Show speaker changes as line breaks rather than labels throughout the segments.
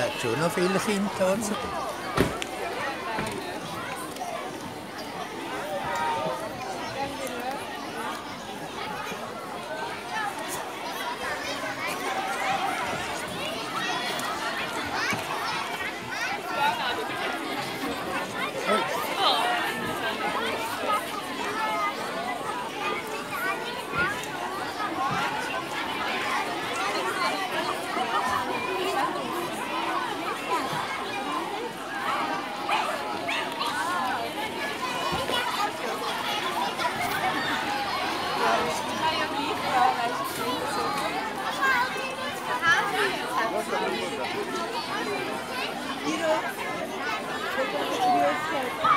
hat schon noch viele Kinder da. Und so.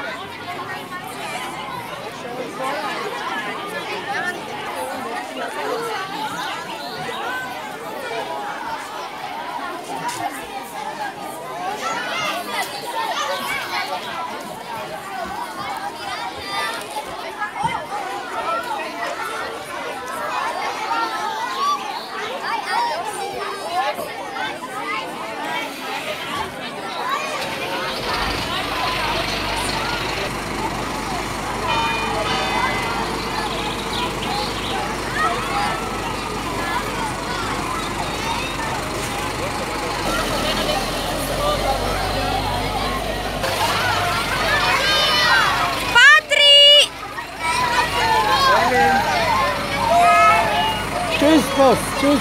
Boss, tschüss.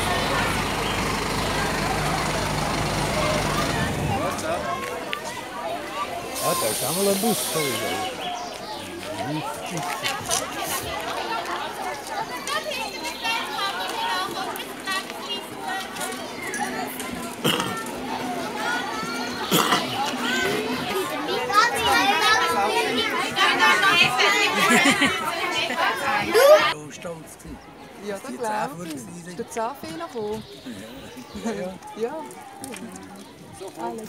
Ah, da ist auch mal ein Bus. So stolz.
Ja, das glaube ich. Ist der Zafi noch gekommen?
Ja.
ja. ja. ja. So, Alles.